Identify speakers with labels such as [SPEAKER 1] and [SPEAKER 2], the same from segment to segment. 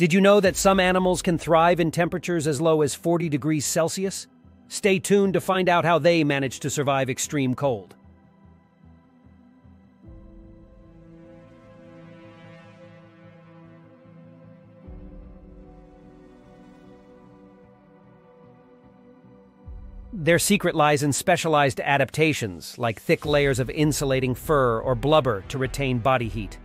[SPEAKER 1] Did you know that some animals can thrive in temperatures as low as 40 degrees Celsius? Stay tuned to find out how they manage to survive extreme cold. Their secret lies in specialized adaptations, like thick layers of insulating fur or blubber to retain body heat.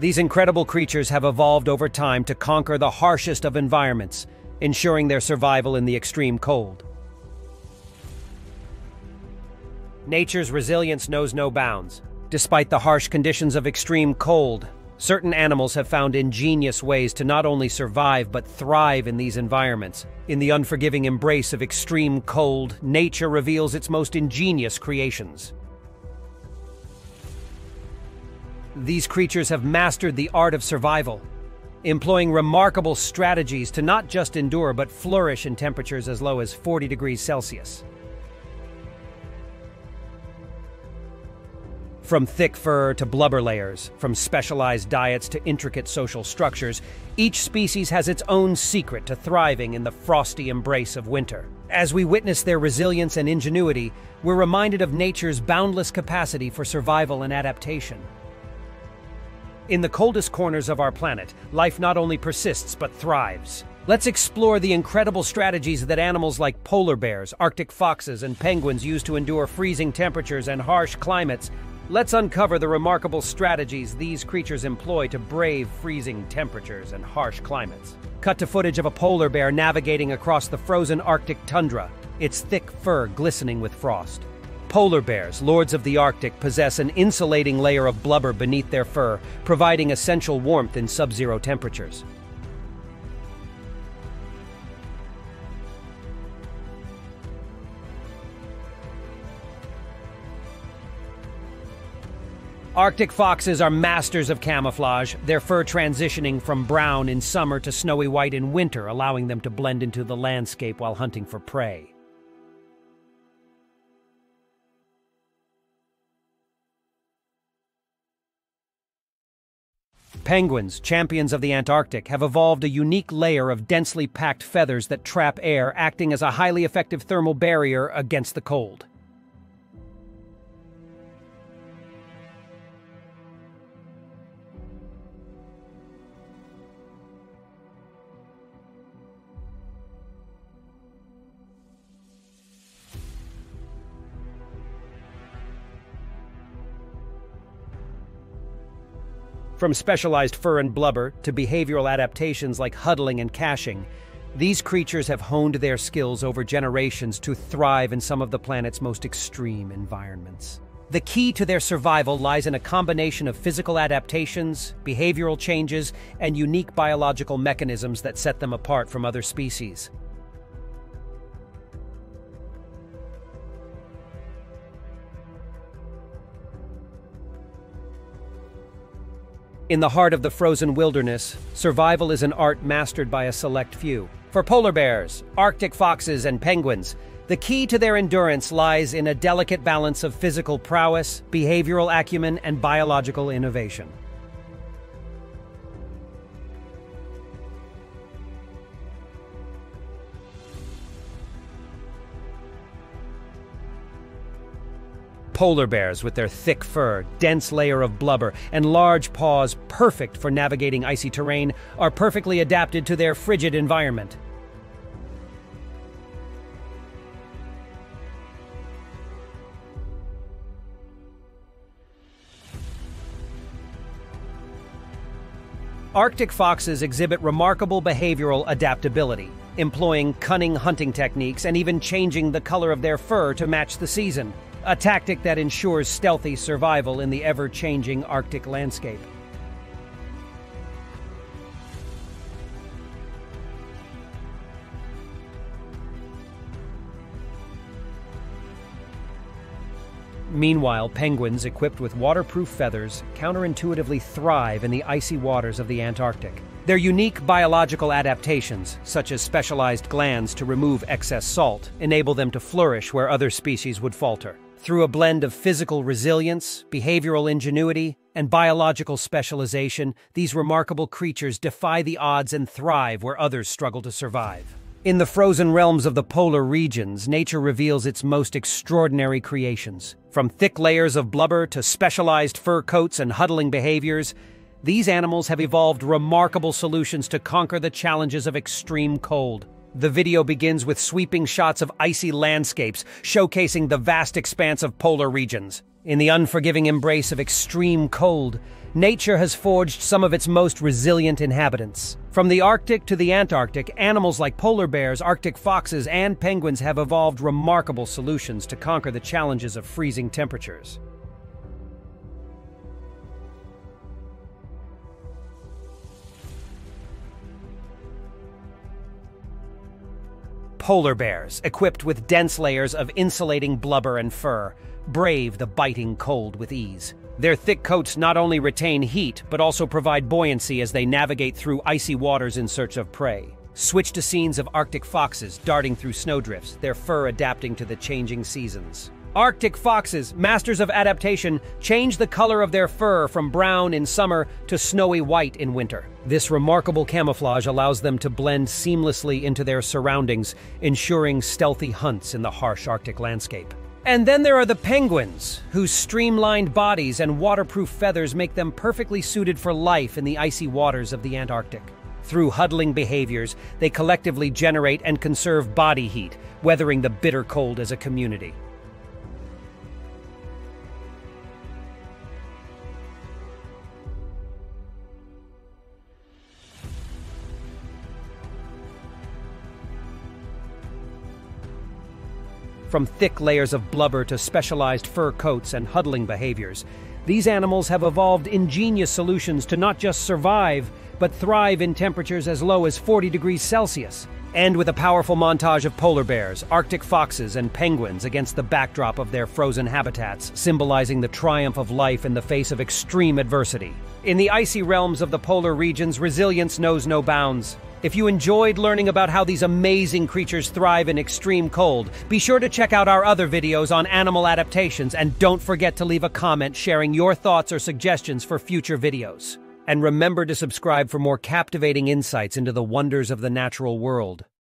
[SPEAKER 1] These incredible creatures have evolved over time to conquer the harshest of environments, ensuring their survival in the extreme cold. Nature's resilience knows no bounds. Despite the harsh conditions of extreme cold, certain animals have found ingenious ways to not only survive but thrive in these environments. In the unforgiving embrace of extreme cold, nature reveals its most ingenious creations. These creatures have mastered the art of survival, employing remarkable strategies to not just endure but flourish in temperatures as low as 40 degrees Celsius. From thick fur to blubber layers, from specialized diets to intricate social structures, each species has its own secret to thriving in the frosty embrace of winter. As we witness their resilience and ingenuity, we're reminded of nature's boundless capacity for survival and adaptation. In the coldest corners of our planet, life not only persists but thrives. Let's explore the incredible strategies that animals like polar bears, arctic foxes, and penguins use to endure freezing temperatures and harsh climates. Let's uncover the remarkable strategies these creatures employ to brave freezing temperatures and harsh climates. Cut to footage of a polar bear navigating across the frozen Arctic tundra, its thick fur glistening with frost. Polar bears, lords of the Arctic, possess an insulating layer of blubber beneath their fur, providing essential warmth in sub-zero temperatures. Arctic foxes are masters of camouflage, their fur transitioning from brown in summer to snowy white in winter, allowing them to blend into the landscape while hunting for prey. Penguins, champions of the Antarctic, have evolved a unique layer of densely packed feathers that trap air, acting as a highly effective thermal barrier against the cold. From specialized fur and blubber to behavioral adaptations like huddling and caching, these creatures have honed their skills over generations to thrive in some of the planet's most extreme environments. The key to their survival lies in a combination of physical adaptations, behavioral changes, and unique biological mechanisms that set them apart from other species. In the heart of the frozen wilderness, survival is an art mastered by a select few. For polar bears, arctic foxes, and penguins, the key to their endurance lies in a delicate balance of physical prowess, behavioral acumen, and biological innovation. Polar bears with their thick fur, dense layer of blubber, and large paws perfect for navigating icy terrain are perfectly adapted to their frigid environment. Arctic foxes exhibit remarkable behavioral adaptability, employing cunning hunting techniques and even changing the color of their fur to match the season a tactic that ensures stealthy survival in the ever-changing Arctic landscape. Meanwhile, penguins equipped with waterproof feathers counterintuitively thrive in the icy waters of the Antarctic. Their unique biological adaptations, such as specialized glands to remove excess salt, enable them to flourish where other species would falter. Through a blend of physical resilience, behavioral ingenuity, and biological specialization, these remarkable creatures defy the odds and thrive where others struggle to survive. In the frozen realms of the polar regions, nature reveals its most extraordinary creations. From thick layers of blubber to specialized fur coats and huddling behaviors, these animals have evolved remarkable solutions to conquer the challenges of extreme cold. The video begins with sweeping shots of icy landscapes, showcasing the vast expanse of polar regions. In the unforgiving embrace of extreme cold, nature has forged some of its most resilient inhabitants. From the Arctic to the Antarctic, animals like polar bears, Arctic foxes, and penguins have evolved remarkable solutions to conquer the challenges of freezing temperatures. Polar bears, equipped with dense layers of insulating blubber and fur, brave the biting cold with ease. Their thick coats not only retain heat, but also provide buoyancy as they navigate through icy waters in search of prey. Switch to scenes of Arctic foxes darting through snowdrifts, their fur adapting to the changing seasons. Arctic foxes, masters of adaptation, change the color of their fur from brown in summer to snowy white in winter. This remarkable camouflage allows them to blend seamlessly into their surroundings, ensuring stealthy hunts in the harsh Arctic landscape. And then there are the penguins, whose streamlined bodies and waterproof feathers make them perfectly suited for life in the icy waters of the Antarctic. Through huddling behaviors, they collectively generate and conserve body heat, weathering the bitter cold as a community. From thick layers of blubber to specialized fur coats and huddling behaviors, these animals have evolved ingenious solutions to not just survive, but thrive in temperatures as low as 40 degrees Celsius. And with a powerful montage of polar bears, Arctic foxes, and penguins against the backdrop of their frozen habitats, symbolizing the triumph of life in the face of extreme adversity. In the icy realms of the polar regions, resilience knows no bounds. If you enjoyed learning about how these amazing creatures thrive in extreme cold, be sure to check out our other videos on animal adaptations and don't forget to leave a comment sharing your thoughts or suggestions for future videos. And remember to subscribe for more captivating insights into the wonders of the natural world.